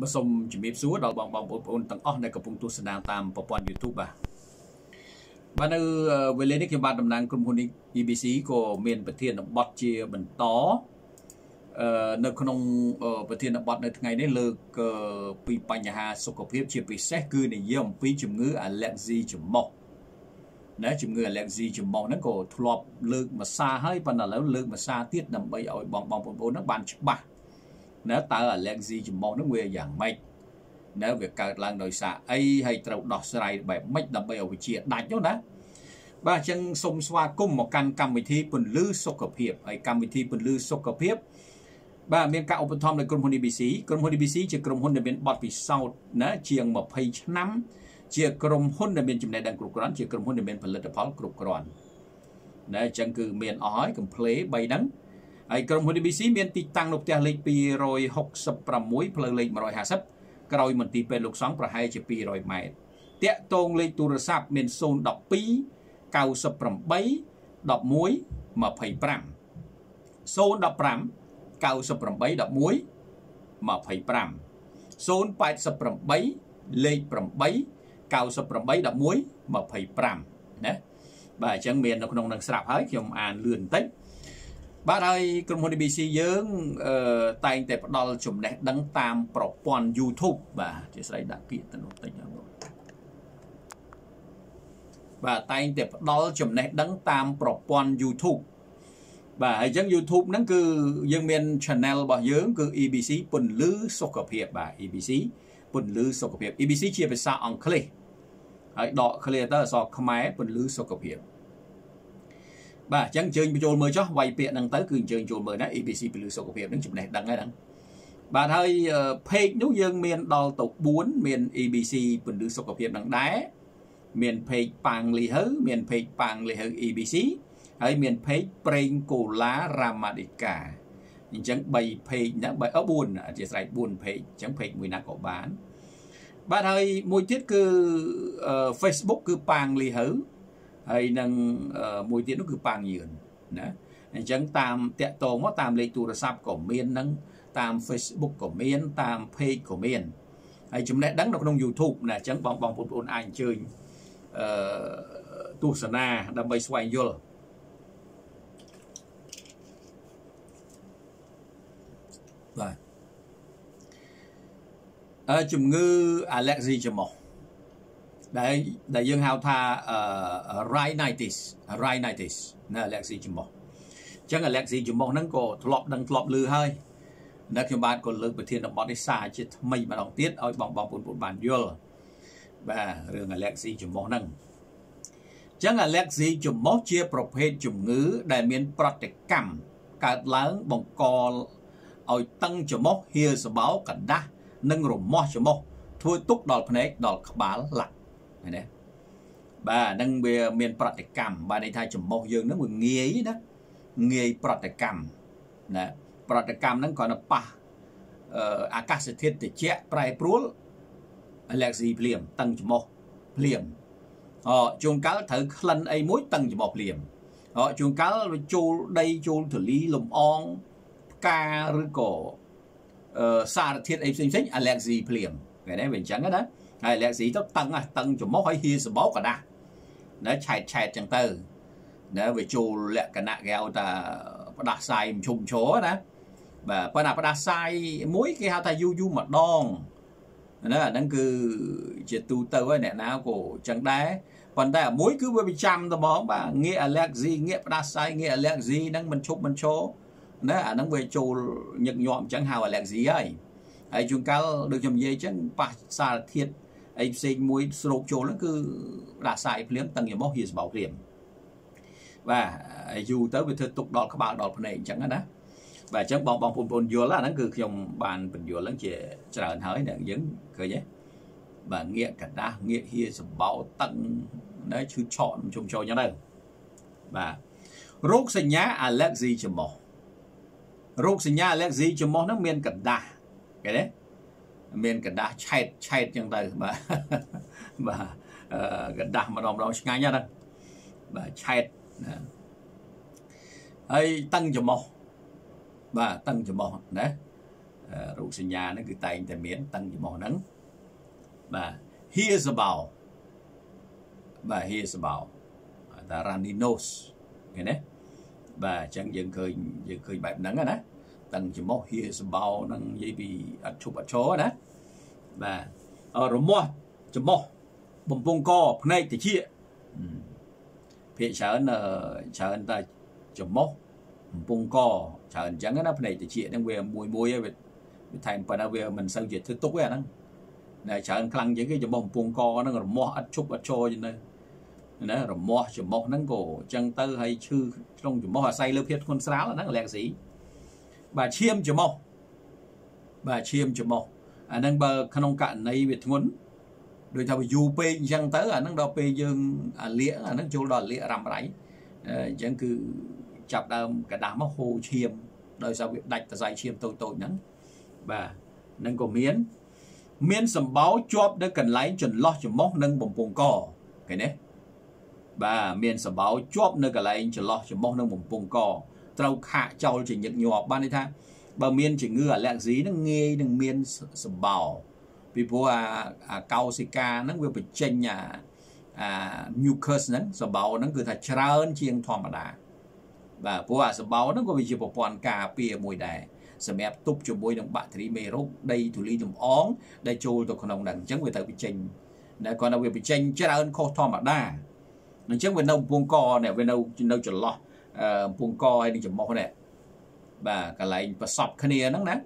បាទសូមជំរាបសួរដល់បងបងប្អូនទាំងអស់ដែលកំពុងទស្សនាតាមប្រព័ន្ធ YouTube បាទបាទនៅវេលានេះខ្ញុំបាទតំណាងក្រុមហ៊ុន EBC ក៏មានប្រធានបទជាបន្តអឺនៅក្នុងប្រធានបទនៅថ្ងៃនេះលើកពីបញ្ហាសុខភាពជាពិសេសគឺនិយាយអំពីជំងឺ allergy ច្រមុះណាជំងឺ allergy ច្រមុះហ្នឹងក៏ធ្លាប់លើកមួយសារហើយប៉ុន្តែឥឡូវលើកមួយសារទៀតដើម្បីឲ្យបងបងប្អូនហ្នឹងបានច្បាស់ ណាតើ allergy ច្រមុះហ្នឹងវាយ៉ាងម៉េចនៅវាកើតឡើងដោយសារអីហើយត្រូវដោះស្រាយបែបម៉េចដើម្បីឲ្យវាជាដាច់នោះណាបាទអញ្ចឹងសូមស្វាគមន៍មកកាន់កម្មវិធីពន្លឺសុខភាពហើយកម្មវិធីពន្លឺសុខភាពបាទមានការឧបត្ថម្ភដោយក្រុមហ៊ុន EBC ក្រុមហ៊ុន EBC ជាក្រុមហ៊ុនដែលមានបទពិសោធន៍ណាជាង20ឆ្នាំ ជាក្រុមហ៊ុនដែលមានចំណេះដឹងគ្រប់គ្រាន់ជាក្រុមហ៊ុនដែលមានផលិតផលគ្រប់គ្រាន់ណាអញ្ចឹងគឺមានអស់ហើយ complete 3ហ្នឹង ហើយក្រុមហ៊ុន DBC មានទីតាំងនៅផ្ទះលេខ266ផ្លូវលេខ150ក្រោយមន្ទីរពេទ្យលោកសង្ឃប្រហែលជា200ម៉ែត្រតាក់ទងលេខទូរស័ព្ទមាន012 98 11 25 015 98 11 25 088លេខ8 98 11 25ណាបាទអញ្ចឹងមាននៅក្នុងនឹងស្រាប់ហើយខ្ញុំអានលឿនបន្តិច បាទហើយក្រុមហ៊ុន ABC យើងអឺតែងតែផ្ដល់ចំណេះដឹងតាមប្រព័ន្ធ YouTube បាទអធិស្ឋានដាក់ពាក្យទៅនោះតិចហ្នឹងបាទតែងតែផ្ដល់ចំណេះដឹងតាមប្រព័ន្ធ YouTube បាទហើយអញ្ចឹង YouTube ហ្នឹងគឺយើងមាន channel របស់យើងគឺ EBC ពន្លឺសុខភាពបាទ EBC ពន្លឺសុខភាព EBC ជាភាសាអង់គ្លេសហើយដក clear ទៅអក្សរខ្មែរពន្លឺសុខភាព បាទអញ្ចឹងអញ្ជើញបញ្ចូលមើលចុះវាយពាក្យហ្នឹងទៅគឺអញ្ជើញចូលមើលណា ABC ពលឺសុខភាពហ្នឹងចំណេះដឹងហើយហ្នឹងបាទហើយ page នោះយើងមានដល់ទៅ4មាន ABC ពលឺសុខភាពហ្នឹងដែរមាន page ប៉ាងលីហៅមាន page ប៉ាងលីហៅ ABC ហើយមាន page ប្រេងកូឡារ៉ាម៉ាឌីកាអញ្ចឹង3 page ហ្នឹង3អ4អធិស្ឋាន4 page អញ្ចឹង page មួយណាក៏បានបាទហើយមួយទៀតគឺ Facebook គឺប៉ាងលីហៅ ហើយនឹងមួយទៀតនោះគឺប៉ាងយឿនណាអញ្ចឹងតាមតាក់តងមកតាមលេខទូរស័ព្ទក៏មាននឹងតាម Facebook ក៏មានតាម page ក៏មានហើយចំណេះដឹងនៅក្នុង YouTube ណាអញ្ចឹងបងបងប្អូនអាចអញ្ជើញអឺទស្សនាដើម្បីស្វែងយល់បាទអឺជំងឺ allergy ច្រមុះ ដែលដែលយើងហៅថា rhinitis rhinitis ណា allergy ច្រមុះអញ្ចឹង allergy ច្រមុះហ្នឹងក៏ធ្លាប់ដឹងធ្លាប់ឮហើយនៅខ្ញុំបាទក៏លើកប្រធានបទនេះសារជាថ្មីម្ដងទៀតឲ្យបងបងប្អូនបានយល់បាទរឿង allergy ច្រមុះហ្នឹងអញ្ចឹង allergy ច្រមុះជាប្រភេទជំងឺដែលមានប្រតិកម្មកើតឡើងបង្កឲ្យតឹងច្រមុះហៀសបោកដាស់និងរមាស់ច្រមុះធ្វើទុកដល់ភ្នែកដល់ក្បាលឡាក់ ឃើញទេបាទហ្នឹងវាមានប្រតិកម្មបាទន័យថាចំមុះយើងហ្នឹងវាងាយណាងាយប្រតិកម្មណាប្រតិកម្មហ្នឹងគ្រាន់តែប៉ះអាកាសធាតុត្រជាក់ប្រែប្រួល allergy ភ្លាមតឹងច្រមុះភ្លាមអជួនកាលត្រូវក្លិនអីមួយតឹងច្រមុះភ្លាមអជួនកាលវាចូលដីចូលទលីលំអងផ្កាឬក៏អឺសារធាតុអីផ្សេងផ្សេង allergy ភ្លាមឃើញទេវាអញ្ចឹងណា ហើយលាក់ស៊ីទៅតឹងតឹងច្រមុះហើយហៀសបោកកដាស់ណាឆែតឆែតចឹងទៅណាវាចូលលក្ខណៈគេហៅថាផ្ដាសាយមឈុំឈរណាបាទប៉ុន្តែផ្ដាសាយមួយគេហៅថាយូយូម្ដងណាអាហ្នឹងគឺជាទូទៅហើយអ្នកណាក៏ចឹងដែរប៉ុន្តែមួយគឺវាប្រចាំតែហ្មងបាទងាក allergy ងាកផ្ដាសាយងាក allergy ហ្នឹងមិនឈប់មិនឈរណាអាហ្នឹងវាចូលញឹកញាប់អញ្ចឹងហៅ allergy ហើយហើយជួនកាលដូចខ្ញុំនិយាយអញ្ចឹងប៉ះសារធាតុ អីផ្សេងមួយស្រូបចូលហ្នឹងគឺដាក់សាយភ្លាមតឹងយមោះហៀសបោភ្លាមបាទយូរទៅវាធ្វើទុកដល់ក្បាលដល់ភ្នែកអញ្ចឹងណាបាទអញ្ចឹងបងបងប្អូនបងយល់ហ្នឹងគឺខ្ញុំបានបញ្យល់ហ្នឹងជាច្រើនហើយអ្នកយើងឃើញទេបាទងាកកដាស់ងាកហៀសបោតឹងណាឈឺឆក់ជុំចោលអញ្ចឹងទៅបាទរោគសញ្ញាអាឡែកស៊ីច្រមុះរោគសញ្ញាអាឡែកស៊ីច្រមុះហ្នឹងមានកដាស់ឃើញទេ មានកដាស់ឆែតឆែតចឹងទៅបាទបាទកដាស់ម្ដងម្ដងឆ្ងាញ់ហ្នឹងបាទឆែតណាហើយតឹងច្រមុះបាទតឹងច្រមុះណារូបសញ្ញាហ្នឹងគឺតែងតែមានតឹងច្រមុះហ្នឹងបាទ here's about បាទ here's about តា runny nose ឃើញទេបាទអញ្ចឹងយើងឃើញយើងឃើញបែបហ្នឹងណា តឹងច្រមុះ here's about ហ្នឹងនិយាយពីអត់ឈប់អត់ឈរណាបាទរមាស់ច្រមុះបំពង់កភ្នែកតិចភាកច្រើនច្រើនតែច្រមុះបំពង់កច្រើនអញ្ចឹងណាភ្នែកតិចហ្នឹងវាមួយមួយហើយវាថែមប៉ុន្តែវាមិនសូវជាធ្វើទុកទេអាហ្នឹងតែច្រើនខ្លាំងជាងគេចំពោះកំពង់កហ្នឹងរមាស់អត់ឈប់អត់ឈរចឹងទៅណារមាស់ចំមុះហ្នឹងក៏អញ្ចឹងទៅហើយឈឺក្នុងចំមុះអាស្រ័យលើភាពធ្ងន់ស្រាលហ្នឹងលែកស៊ី បាទឈាមចំមុះបាទឈាមចំមុះអាហ្នឹងបើក្នុងករណីវាធ្ងន់ដូចថាវាយូរពេកអញ្ចឹងទៅអាហ្នឹងដល់ពេលយើងអាលៀកអាហ្នឹងចូលដល់លៀករ៉ាំរ៉ៃអញ្ចឹងគឺចាប់ដើមកដាស់មកហូរឈាមដោយសារវាដាច់តសៃឈាមតូចតូចហ្នឹងបាទនឹងក៏មាន មានសម្បោជាប់នៅកន្លែងចន្លោះច្រមុះនិងបំពង់កឃើញទេបាទមានសម្បោជាប់នៅកន្លែងចន្លោះច្រមុះនិងបំពង់ក ត្រូវខាកចោលជាញឹកញាប់បានន័យថាបើមានជំងឺអាឡែកស៊ីហ្នឹងងាយនឹងមានសម្បោពីព្រោះអាអាកោសិកាហ្នឹងវាបញ្ចេញអាអា mucus ហ្នឹងសម្បោហ្នឹងគឺថាច្រើនជាងធម្មតាបាទព្រោះអាសម្បោហ្នឹងក៏វាជាប្រព័ន្ធការពារមួយដែរសម្រាប់ទប់ជាមួយនឹងបាក់តេរីមេរោគដីធូលីលំអងដែលចូលទៅក្នុងហ្នឹងអញ្ចឹងវាទៅបញ្ចេញតែគាត់នៅវាបញ្ចេញច្រើនខុសធម្មតាអញ្ចឹងវានៅកំពង់កនេះវានៅនៅចន្លោះ កំពង់កហើយនឹងច្រមុះនេះបាទកន្លែងប្រសពគ្នាហ្នឹងណា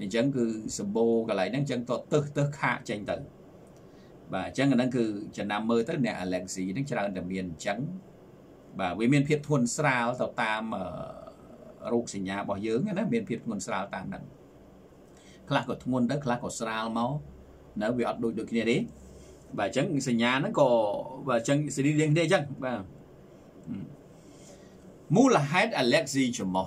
អញ្ចឹងគឺសម្បូរកន្លែងហ្នឹងអញ្ចឹងទៅទឹះទឹះខាកចេញទៅបាទអញ្ចឹងអាហ្នឹងគឺចំណាំមើលទៅអ្នក Alexi ហ្នឹងច្រើនតែមានអញ្ចឹងបាទវាមានភាពធន់ស្រាលទៅតាមរោគសញ្ញារបស់យើងណាមានភាពធ្ងន់ស្រាលតាមហ្នឹងខ្លះក៏ធ្ងន់ទៅខ្លះក៏ស្រាលមកនៅវាអត់ដូចដូចគ្នាទេបាទអញ្ចឹងសញ្ញាហ្នឹងក៏បាទអញ្ចឹងសេរីរាងគ្នាអញ្ចឹងបាទ មូលហេតុ allergy ច្រមុះ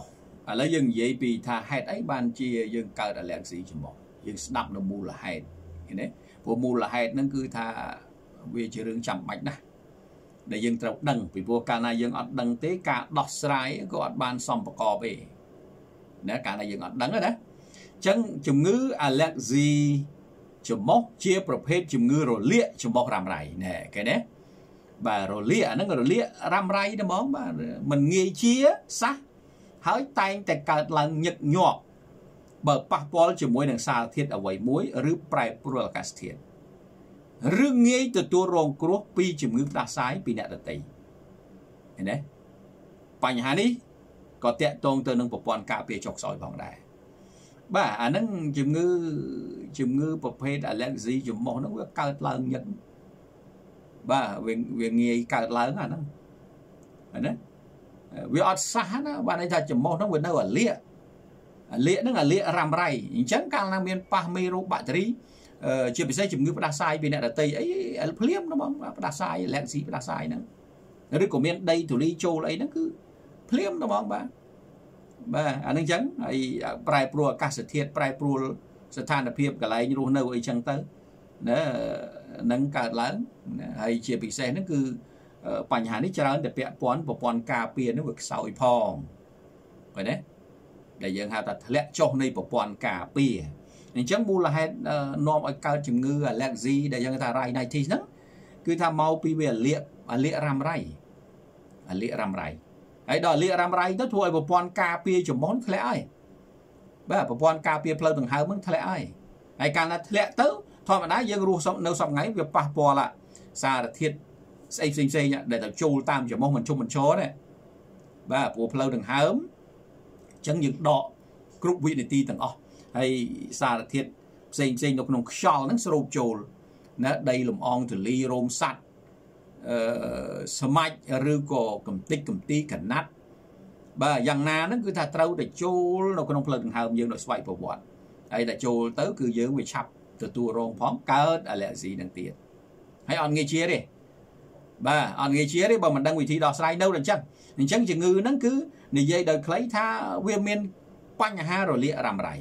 ឥឡូវយើងនិយាយពីថាហេតុអីបានជាយើងកើត allergy ច្រមុះយើងស្ដាប់នៅមូលហេតុឃើញទេព្រោះមូលហេតុហ្នឹងគឺថាវាជារឿងចាំបាច់ណាស់ដែលយើងត្រូវដឹងពីព្រោះកាលណាយើងអត់ដឹងទេការដោះស្រាយក៏អត់បានសមប្រកបទេណាកាលណាយើងអត់ដឹងណាអញ្ចឹងជំងឺ allergy ច្រមុះជាប្រភេទជំងឺរលាកច្រមុះរ៉ាំរ៉ៃណែគេណា បាទរលាកអាហ្នឹងរលាករ៉ាំរ៉ៃទេហ្មងបាទมันងាយជាសះហើយតែងតែកើតឡើងញឹកញាប់បើប៉ះពាល់ជាមួយនឹងសារធាតុអ្វីមួយឬប្រែប្រួលអាកាសធាតុឬងាយទទួលរងគ្រោះពីជំងឺផ្ដាសាយពីអ្នកដទៃឃើញទេបញ្ហានេះក៏តាក់ទងទៅនឹងប្រព័ន្ធការពារចុកខ្សោយផងដែរបាទអាហ្នឹងជំងឺជំងឺប្រភេទ allergy ចំមុះហ្នឹងវាកើតឡើងញឹកបា ទវាវាងាយកើតឡើងអាហ្នឹងឃើញទេវាអត់សះណាបាទន័យថាចំមុះហ្នឹងវានៅអាលៀកអាលៀកហ្នឹងអាលៀករ៉ាំរ៉ៃអញ្ចឹងកាលណាមានប៉ះមេរោគបាក់តេរីជាពិសេសជំងឺផ្ដាសាយពីអ្នកដតីអីភ្លាមណាបងផ្ដាសាយលែកស៊ីផ្ដាសាយហ្នឹងឬក៏មានដីទូលីចូលអីហ្នឹងគឺភ្លាមណាបងបាទបាទអានឹងចឹងហើយប្រែប្រួលអាកាសធាតុប្រែប្រួលស្ថានភាពកន្លែងរស់នៅអីចឹងទៅណា នឹងកើតឡើងហើយជាពិសេសហ្នឹងគឺបញ្ហានេះច្រើនតែពាក់ព័ន្ធប្រព័ន្ធការពារនេះវាខ្សោយផងឃើញទេដែលយើងហៅថាធ្លាក់ចុះនៃប្រព័ន្ធការពារអញ្ចឹងមូលហេតុនាំឲ្យកើតជំងឺ allergy ដែលយើងថា rhinitis ហ្នឹងគឺថាមកពីវាលាកលាករ៉ាំរ៉ៃលាករ៉ាំរ៉ៃហើយដល់លាករ៉ាំរ៉ៃទៅធ្វើឲ្យប្រព័ន្ធការពារចំមុនធ្លាក់ហើយបាទប្រព័ន្ធការពារផ្លូវដង្ហើមហ្នឹងធ្លាក់ហើយហើយកាលណាធ្លាក់ទៅ ធម្មតាយើងរស់នៅសប្ងៃវាប៉ះពាល់សារធាតុស្អីផ្សេងផ្សេងដែលទៅចូលតាមចំមុះមិនជុំមិនឈរទេបាទព្រោះផ្លូវដង្ហើមអញ្ចឹងយើងដកគ្រប់វិនាទីទាំងអស់ហើយសារធាតុផ្សេងផ្សេងនៅក្នុងខ្យល់ហ្នឹងស្រូបចូលណាដីលំអងទលីរោមសัตว์អឺស្មាច់ឬក៏កំតិចកំទីកណាត់បាទយ៉ាងណាហ្នឹងគឺថាត្រូវតែចូលនៅក្នុងផ្លូវដង្ហើមយើងដោយស្វ័យប្រវត្តិហើយតែចូលទៅគឺយើងវាឆាប់ ទទួលរងផងកើត allergy នឹងទៀតហើយអត់ងាយជាទេបាទអត់ងាយជាទេបើមិនដឹងវិធីដោះស្រាយនៅតែអញ្ចឹងអញ្ចឹងជំងឺហ្នឹងគឺនិយាយដោយខ្លីថាវាមានបញ្ហារលាករ៉ាំរ៉ៃ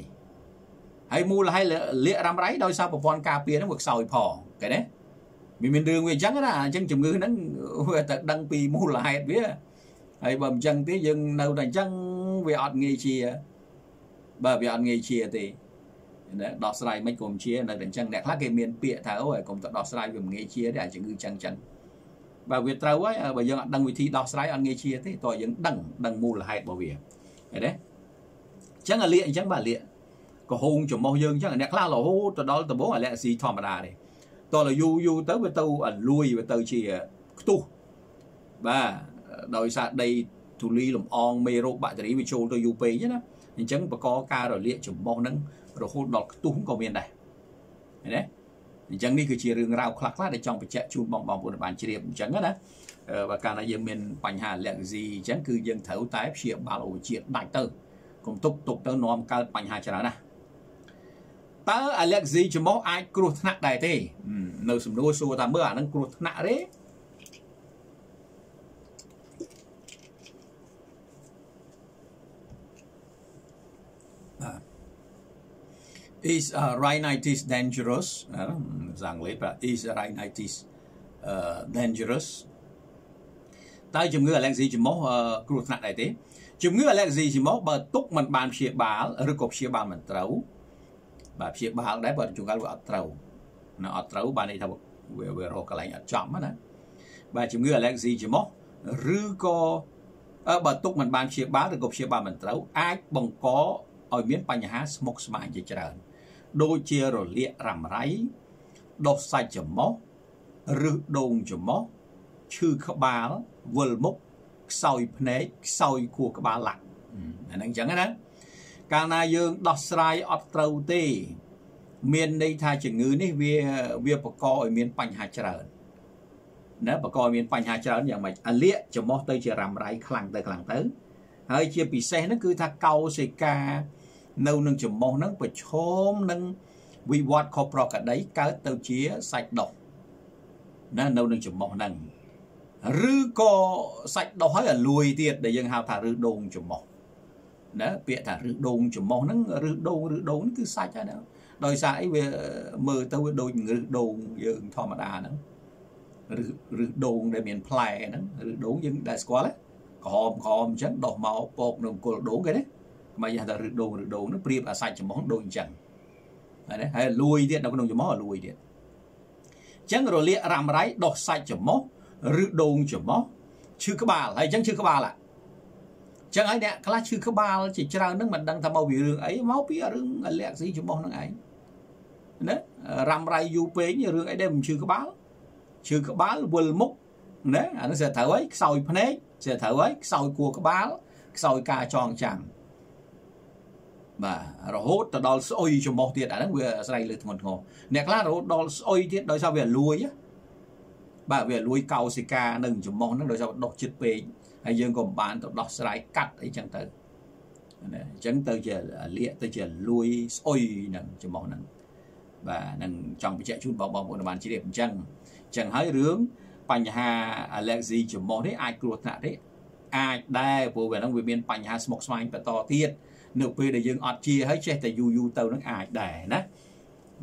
ហើយមូលហេតុលាករ៉ាំរ៉ៃដោយសារប្រព័ន្ធការពារហ្នឹងវាខ្សោយផងឃើញទេវាមានរឿងវាអញ្ចឹងណាអញ្ចឹងជំងឺហ្នឹងវាតែដឹងពីមូលហេតុវាហើយបើមិនអញ្ចឹងទេយើងនៅតែអញ្ចឹងវាអត់ងាយជាបាទវាអត់ងាយជាទេណា ដោះស្រាយមិនគុំជានៅតែអញ្ចឹងអ្នកខ្លះគេមានពាក្យថាអូយកុំទៅដោះស្រាយវាមិនងាយជាទេអាជំងឺចឹងចឹងបើវាត្រូវហើយបើយើងអត់ដឹងវិធីដោះស្រាយអត់ងាយជាទេតើយើងដឹងដឹងមូលហេតុរបស់វាឃើញទេអញ្ចឹងអាលៀកអញ្ចឹងបាទលៀកកំហូងចំោះយើងអញ្ចឹងអ្នកខ្លះរហូតទៅដល់ដំបងអាឡែស៊ីធម្មតាទេតើយូរយូរទៅវាទៅអាលួយវាទៅជាខ្ទុះបាទដោយសារដីទូលីលំអងមេរោគបាក់តេរីវាចូលទៅយូរពេកណាអញ្ចឹងបកកការរលាកចំោះហ្នឹង រហូតដល់ខ្ទុះក៏មានដែរឃើញទេអញ្ចឹងនេះគឺជារឿងរ៉ាវខ្លះខ្លះដែលចង់បញ្ជាក់ជូនបងបងប្អូនបានជ្រាបអញ្ចឹងណាបើកាលណាយើងមានបញ្ហា allergy អញ្ចឹងគឺយើងត្រូវតែព្យាបាលអូជាតិដាច់ទៅកុំទុកទុកទៅនាំកើតបញ្ហាច្រើនណាតើ allergy ចំោះអាចគ្រោះថ្នាក់ដែរទេ នៅសំណួរសួរថាមើលអានឹងគ្រោះថ្នាក់ទេ is uh, rhinitis dangerous សាអង់គ្លេសបាទ is rhinitis uh, dangerous តើជំងឺ allergy ចំោះគ្រោះថ្នាក់ដែរទេជំងឺ allergy ចំោះបើទុកមិនបា នព្យាបាលឬក៏ព្យាបាលមិនត្រូវបាទព្យាបាលដែរបើជួនកាលវាអត់ត្រូវណាអត់ត្រូវបានន័យថាវាវារកកន្លែងអត់ចំណាបាទជំងឺ allergy ចំោះឬក៏បើទុកមិនបានព្យាបាលឬក៏ព្យាបាលមិនត្រូវអាចបង្កឲ្យមានបញ្ហាស្មុគស្មាញជាច្រើន ដូចជារលាករ៉ាំរ៉ៃដុសសាច់ច្រមុះឬដូងច្រមុះឈឺក្បាលវិលមុខខ្សោយភ្នែកខ្សោយខួរក្បាលឡាក់អាហ្នឹងអញ្ចឹងណាកាលណាយើងដោះស្រាយអត់ត្រូវទេ មានន័យថាជំងឺនេះវាវាបង្កឲ្យមានបញ្ហាច្រើនណាបង្កឲ្យមានបញ្ហាច្រើនយ៉ាងម៉េចអាលៀកច្រមុះទៅជារ៉ាំរ៉ៃខ្លាំងទៅខ្លាំងទៅហើយជាពិសេសហ្នឹងគឺថាកោសិកា នៅនឹងចំមុះហ្នឹងប្រឈមនឹងវិវត្តខុសប្រក្រតីកើតទៅជាសាច់ដុះណានៅនឹងចំមុះហ្នឹងឬក៏សាច់ដុះហើយអាលួយទៀតដែលយើងហៅថាឬដូងចំមុះណាពាក្យថាឬដូងចំមុះហ្នឹងឬដូងឬដូងគឺសាច់ហ្នឹងដោយសារអីវាមើលទៅវាដូចឬដូងយើងធម្មតាហ្នឹងឬឬដូងដែលមានផ្លែហ្នឹងឬដូងយើងដែលស្គាល់ក្រហមក្រហមអញ្ចឹងដោះមកពកនៅគល់ដូងគេណា មិនហៅថារឹដូងរឹដូងនោះប្រៀបអាសាច់ច្រមុះដូចអញ្ចឹងហើយហើយលួយទៀតនៅក្នុងច្រមុះលួយទៀតអញ្ចឹងរលាករ៉ាំរ៉ៃដោះសាច់ច្រមុះឬដូងច្រមុះឈឺក្បាលហើយអញ្ចឹងឈឺក្បាលអាចឹងហើយអ្នកខ្លះឈឺក្បាលជាច្រើននឹងមិនដឹងថាមកពីរឿងអីមកពីរឿងអាឡែកស៊ីច្រមុះនឹងឯងណារ៉ាំរ៉ៃយូរពេករឿងអីដែលមិនឈឺក្បាលឈឺក្បាលវិលមុខណាអានោះស្អាតត្រូវហើយខ្សោយភ្នែកស្អាតត្រូវហើយខ្សោយគួរក្បាលខ្សោយការចងចាំ បាទរហូតទៅដល់ស្អុយចំោះទៀតអាហ្នឹងវាអាស្រ័យលើធ្ងន់ធ្ងរអ្នកខ្លះរហូតដល់ស្អុយទៀតដោយសារវាលួយបាទវាលួយកោសិកានឹងចំោះហ្នឹងដោយសារដុសចិត្តពេកហើយយើងក៏មិនបានទៅដោះស្រាយកាត់អីចឹងទៅណាអញ្ចឹងទៅជាលាកទៅជាលួយស្អុយហ្នឹងចំោះហ្នឹងបាទនឹងចង់បញ្ជាក់ជូនបងបងប្អូនបានជ្រាបអញ្ចឹងអញ្ចឹងហើយរឿងបញ្ហា allergy ចំោះនេះអាចគ្រោះថ្នាក់ទេអាចដែរព្រោះវាហ្នឹងវាមានបញ្ហាស្មុគស្មាញបន្តទៀត នៅពេលដែលយើងអត់ជាហើយចេះតែយូរយូរទៅនឹងអាចដែរណា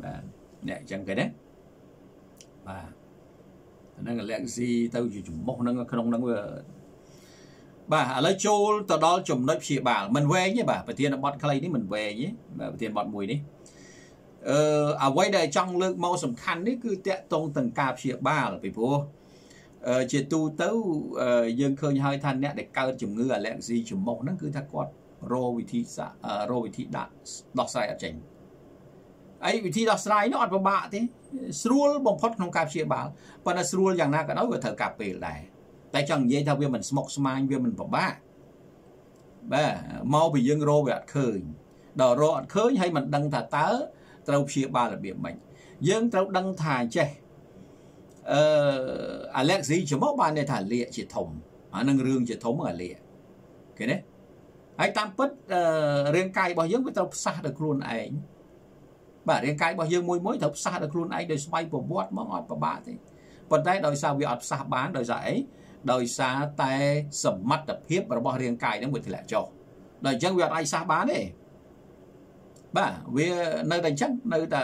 បាទអ្នកអញ្ចឹងគេណាបាទហ្នឹងអាឡែកស៊ីទៅជាចំមុះហ្នឹងក្នុងហ្នឹងវាបាទឥឡូវចូលទៅដល់ចំណុចព្យាបាលមិនវែងទេបាទប្រធានបទខ្លីនេះមិនវែងទេបាទប្រធានបទមួយនេះអឺអ្វីដែលចង់លើកមកសំខាន់នេះគឺតកតងទាំងការព្យាបាលពីព្រោះជាទូទៅយើងឃើញហើយថាអ្នកដែលកើតជំងឺអាឡែកស៊ីចំមុះហ្នឹងគឺថាគាត់ រកវិធីរកវិធីដាក់ដោះស្រាយអត់ចេញអីវិធីដោះស្រាយនោះអត់ពិបាកទេស្រួលបំផុតក្នុងការព្យាបាលប៉ុន្តែស្រួលយ៉ាងណាក៏ដោយវាត្រូវការពេលដែរតែចង់និយាយថាវាមិនស្មុគស្មាញវាមិនពិបាកបាទមកពីយើងរកវាអត់ឃើញដល់រកអត់ឃើញហើយមិនដឹងថាតើត្រូវព្យាបាលរបៀបម៉េចយើងត្រូវដឹងថាចេះអឺ Alexi ចំមកបានន័យថាលាកជាធំអានឹងរឿងជាធំអាលាកគេណា ហើយតាមពិតរាងកាយរបស់យើងវាត្រូវផ្សះដោយខ្លួនឯងបាទរាងកាយរបស់យើងមួយមួយត្រូវផ្សះដោយខ្លួនឯងដោយស្វ័យប្រវត្តិមកអត់ពិបាកទេប៉ុន្តែដោយសារវាអត់ផ្សះបានដោយសារអីដោយសារតែសមត្ថភាពរបស់រាងកាយហ្នឹងវាធ្លាក់ចុះដល់អញ្ចឹងវាអត់អាចសះបានទេបាទវានៅតែអញ្ចឹងនៅតែ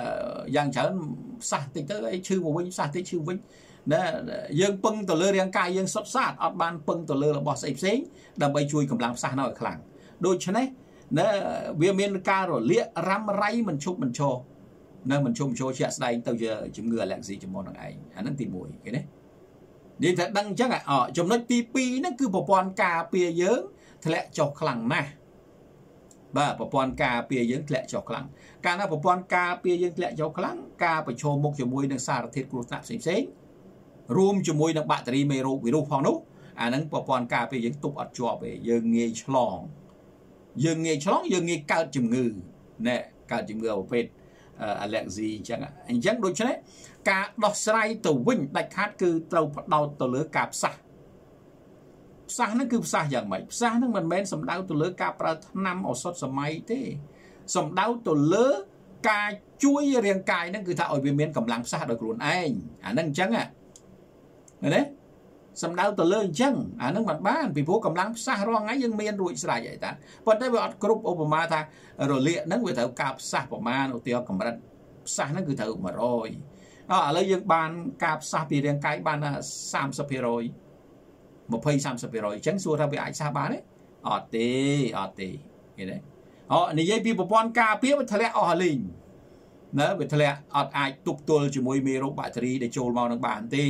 យ៉ាងច្រើនផ្សះតិចទៅអីឈឺមកវិញផ្សះតិចឈឺវិញណាយើងពឹងទៅលើរាងកាយយើងសុទ្ធសាធអត់បានពឹងទៅលើរបស់ស្អីផ្សេងដើម្បីជួយកម្លាំងផ្សះនៅឲ្យខ្លាំង ដូច្នេះណាវាមានការរលាករ៉ាំរ៉ៃមិនឈប់មិនឈរនៅមិនឈប់មិនឈរជាក់ស្ដែងទៅជាជំងឺអាឡែហ្ស៊ីចំពោះនឹងឯងអាហ្នឹងទី1គេណានិយាយថាដឹងអញ្ចឹងអចំណុចទី2ហ្នឹងគឺប្រព័ន្ធការពារយើងធ្លាក់ចុះខ្លាំងណាស់បាទប្រព័ន្ធការពារយើងធ្លាក់ចុះខ្លាំងកាលណាប្រព័ន្ធការពារយើងធ្លាក់ចុះខ្លាំងការប្រឈមមុខជាមួយនឹងសារធាតុគ្រោះថ្នាក់ផ្សេងផ្សេងរួមជាមួយនឹងបាក់តេរីមេរោគវីរុសផងនោះអាហ្នឹងប្រព័ន្ធការពារយើងទប់អត់ជាប់ទេយើងងាយឆ្លង យើងងាយឆ្លងយើងងាយកើតជំងឺណែកើតជំងឺប្រភេទ allergy អញ្ចឹងអញ្ចឹងដូច្នេះការដោះស្រាយទៅវិញដាច់ខាតគឺត្រូវផ្ដោតទៅលើការផ្សះផ្សះហ្នឹងគឺផ្សះយ៉ាងម៉េចផ្សះហ្នឹងមិនមែនសំដៅទៅលើការប្រើថ្នាំឱសថសម័យទេសំដៅទៅលើការជួយរាងកាយហ្នឹងគឺថាឲ្យវាមានកម្លាំងផ្សះដោយខ្លួនឯងអាហ្នឹងអញ្ចឹងណាណា សំដៅទៅលើអញ្ចឹងអានឹងមិនបានពីព្រោះកម្លាំងផ្សះរាល់ថ្ងៃយើងមានរួចស្រេចហើយតាប៉ុន្តែវាអត់គ្រប់ឧបមាថារលាកហ្នឹងវាត្រូវការផ្សះប្រមាណឧទាហរណ៍កម្រិតផ្សះហ្នឹងគឺត្រូវ100អឥឡូវយើងបានការផ្សះពីរាងកាយបាន30% 20 30%អញ្ចឹងសួរថាវាអាចផ្សះបានទេអត់ទេអត់ទេឃើញទេអូនិយាយពីប្រព័ន្ធការពារវាធ្លាក់អស់ហើយលីងណាវាធ្លាក់អត់អាចទប់ទល់ជាមួយមេរោគបាក់តេរីដែលចូលមកនឹងបានទេ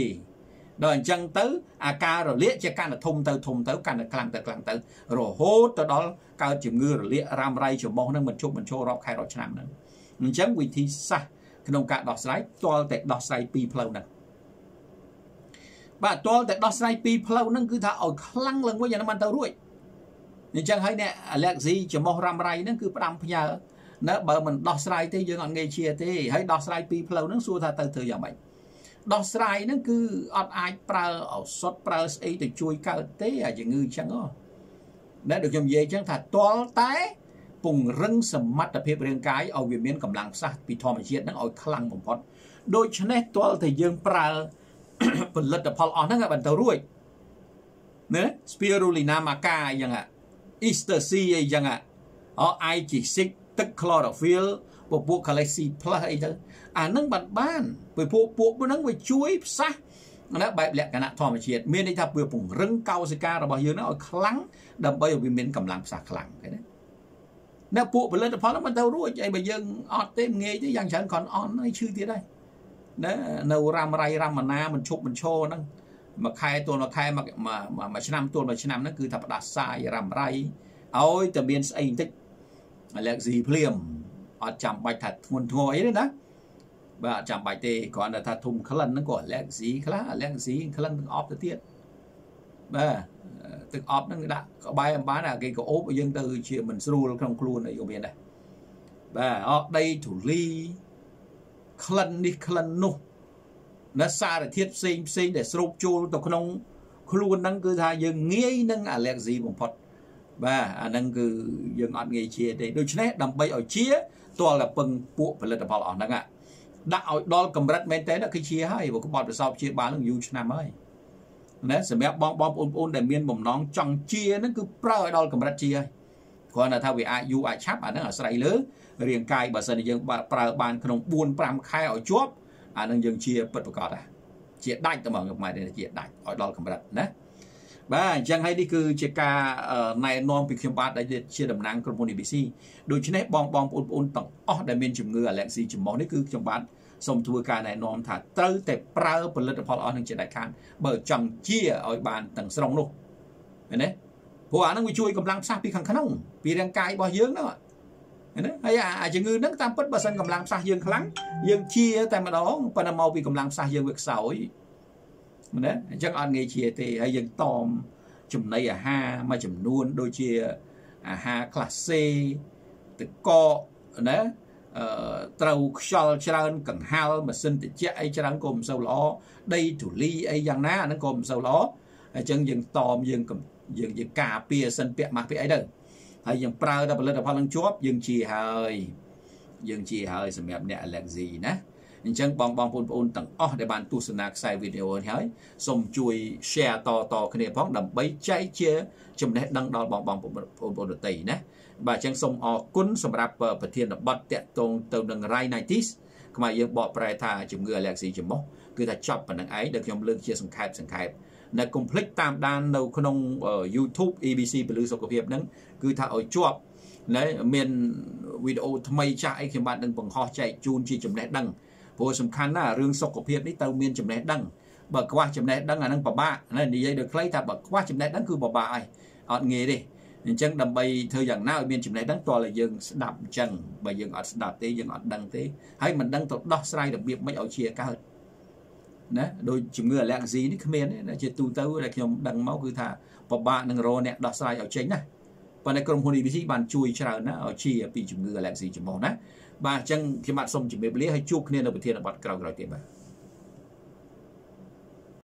ដល់អញ្ចឹងទៅអាការរលាកជាកាន់តែធំទៅធំទៅកាន់តែខ្លាំងទៅខ្លាំងទៅរហូតទៅដល់កើតជំងឺរលាករ៉ាំរ៉ៃច្រមុះនឹងមិនជប់មិនចូលរាប់ខែរាប់ឆ្នាំហ្នឹងអញ្ចឹងវិធីសាស្ត្រក្នុងការដោះស្រាយទាល់តែដោះស្រាយពីរផ្លូវហ្នឹងបាទទាល់តែដោះស្រាយពីរផ្លូវហ្នឹងគឺថាឲ្យខ្លាំងឡើងវិញអានឹងមិនទៅរួចអញ្ចឹងហើយអ្នក Alexi ច្រមុះរ៉ាំរ៉ៃហ្នឹងគឺផ្ដាំផ្ញើណាបើមិនដោះស្រាយទេយើងអត់ងាយជាទេហើយដោះស្រាយពីរផ្លូវហ្នឹងសួរថាទៅធ្វើយ៉ាងម៉េច ដោះស្រាយហ្នឹងគឺអត់អាចប្រើឱសថប្រើស្អីទៅជួយកើតទេអាជំងឺអញ្ចឹងហ៎ដែលដូចខ្ញុំនិយាយអញ្ចឹងថាទាល់តែពង្រឹងសមត្ថភាពរាងកាយឲ្យវាមានកម្លាំងផ្សះពីធម្មជាតិហ្នឹងឲ្យខ្លាំងបំផុតដូច្នេះទាល់តែយើងប្រើផលិតផលអស់ហ្នឹងបានទៅរួចណា spirulina maca អីចឹង Easter C អីចឹងអ IG6 ទឹក chlorophyll ពពួក Galaxy Plus អីទៅ អានឹងបានបានពីពួកពួកហ្នឹងវាជួយផ្សះណាបែបលក្ខណៈធម្មជាតិមានន័យថាវាពង្រឹងកោសិការបស់យើងហ្នឹងឲ្យខ្លាំងដើម្បីឲ្យវាមានកម្លាំងផ្សះខ្លាំងឃើញទេនៅពួកផលិតផលហ្នឹងមិនទៅរួចអីបើយើងអត់ទេងាយទេយ៉ាងច្រើនគ្រាន់អន់ហើយឈឺទៀតហើយណានៅរ៉ាំរៃរ៉ាំម៉ាណាមិនឈប់មិនឈរហ្នឹងមួយខែទល់មួយខែមួយឆ្នាំទល់មួយឆ្នាំហ្នឹងគឺថាផ្ដាសាយរ៉ាំរៃឲ្យតែមានស្អីបន្តិចអាឡែកស៊ីភ្លាមអត់ចាំបាច់ថាធ្ងន់ធ្ងរអីទេណា បាទអត់ចាំបាច់ទេគ្រាន់តែថាធុំក្លិនហ្នឹងក៏ allergy ខ្លះ allergy ក្លិនទឹកអប់ទៅទៀតបាទទឹកអប់ហ្នឹងដាក់ក្បែរអំបានអាគេក៏អូបយើងទៅជាមិនស្រួលក្នុងខ្លួនអីក៏មានដែរបាទអត់ដីធូលីក្លិននេះក្លិននោះនៅសារធាតុផ្សេងផ្សេងដែលស្រូបចូលទៅក្នុងខ្លួនហ្នឹងគឺថាយើងងាយនឹង allergy បំផុតបាទអាហ្នឹងគឺយើងអត់ងាយជាទេដូច្នេះដើម្បីឲ្យជាទាល់តែពឹងពួកផលិតផលអស់ហ្នឹង ដាក់ឲ្យដល់កម្រិតមែនតើគឺជាហើយព្រោះក្បត់ប្រសពជាបាលនឹងយូរឆ្នាំហើយណាសម្រាប់បងបងប្អូនប្អូនដែលមានបំណងចង់ជាហ្នឹងគឺប្រើឲ្យដល់កម្រិតជាហើយគ្រាន់តែថាវាអាចយូរអាចឆាប់អាហ្នឹងអាស្រ័យលើរាងកាយបើសិនជាយើងប្រើបានក្នុង4 5ខែឲ្យជាប់អាហ្នឹងយើងជាពិតប្រកបដែរជាដាច់តែមកខ្មែរជាដាច់ឲ្យដល់កម្រិតណាបាទអញ្ចឹងហើយនេះគឺជាការណែនាំពីខ្ញុំបាទដែលជាតំណាងក្រុមហ៊ុន ABC ដូច្នេះបងបងប្អូនប្អូនទាំងអស់ដែលមានជំងឺអាឡែស៊ីច្រមុះនេះគឺខ្ញុំបាទ សូមធ្វើការណែនាំថាត្រូវតែប្រើផលិតផលអស់នឹងជាដាច់ខាតបើចង់ជាឲ្យបានទាំងស្រុងនោះឃើញទេព្រោះអានឹងវាជួយកម្លាំងផ្សះពីខាងក្នុងពីរាងកាយរបស់យើងហ្នឹងឃើញទេហើយអាជំងឺហ្នឹងតាមពិតបើសិនកម្លាំងផ្សះយើងខ្លាំងយើងជាតែម្ដងប៉ុន្តែមកពីកម្លាំងផ្សះយើងវាខ្សោយណាអញ្ចឹងអត់ងាយជាទេហើយយើងតមចំណីអាហារមួយចំនួនដូចជាអាហារខ្លះសេទឹកកកណាអឺ ត្រូវខ្យល់ច្រើនកង្ហាល់ម៉ាស៊ីនត្រជាក់អីច្រើនក៏មិនសូវល្អដីធូលីអីយ៉ាងណាអាហ្នឹងក៏មិនសូវល្អអញ្ចឹងយើងតមយើងយើងយើងការពារសិនពាក់ម៉ាស់ពាក់អីទៅហើយយើងប្រើតែផលិតផលនឹងជាប់យើងជាហើយយើងជាហើយសម្រាប់អ្នក allergy ណាអញ្ចឹងបងបងប្អូនប្អូនទាំងអស់ដែលបានទស្សនាខ្សែវីដេអូនេះហើយសូមជួយ share តតគ្នាផងដើម្បីចែកជាចំណេះដឹងដល់បងបងប្អូនប្អូនដទៃណា បាទអញ្ចឹងសូមអរគុណសម្រាប់ប្រធានបទតកតងទៅនឹង rhinitis ខ្មែរយើងបកប្រែថាជំងឺ allergy ច្រមុះគឺថាចប់ប៉ុណ្្នឹងឯងដែលខ្ញុំលើកជាសង្ខេបសង្ខេបនៅកុំភ្លេចតាមដាននៅក្នុង YouTube ABC ពលឺសុខភាពហ្នឹងគឺថាឲ្យជាប់ណាមានវីដេអូថ្មីចាស់អីខ្ញុំបាទនឹងបង្ហោះចែកជូនជាចំណេះដឹងព្រោះសំខាន់ណាស់រឿងសុខភាពនេះទៅមានចំណេះដឹងបើខ្វះចំណេះដឹងអានឹងពិបាកណានិយាយដោយខ្លីថាបើខ្វះចំណេះដឹងគឺពិបាកហើយអត់ងាយទេ អញ្ចឹងដើម្បីធ្វើយ៉ាងណាឲ្យមានចំណេះដឹងតើយើងស្ដាប់អញ្ចឹងបើយើងអត់ស្ដាប់ទេយើងអត់ដឹងទេហើយមិនដឹងទៅដោះស្រាយរបៀបមិនឲ្យជាកើតណាដូចជំងឺអាឡែកស៊ីនេះគ្មានទេជាទូទៅដែលខ្ញុំដឹងមកគឺថាពិបាកនឹងរកអ្នកដោះស្រាយឲ្យចេញណាប៉ុន្តែក្រុមហ៊ុន EBC បានជួយច្រើនណាឲ្យជាពីជំងឺអាឡែកស៊ីចំពោះណាបាទអញ្ចឹងខ្ញុំបាទសូមជម្រាបលាហើយជួបគ្នានៅប្រធានបទក្រោយៗទៀតបាទ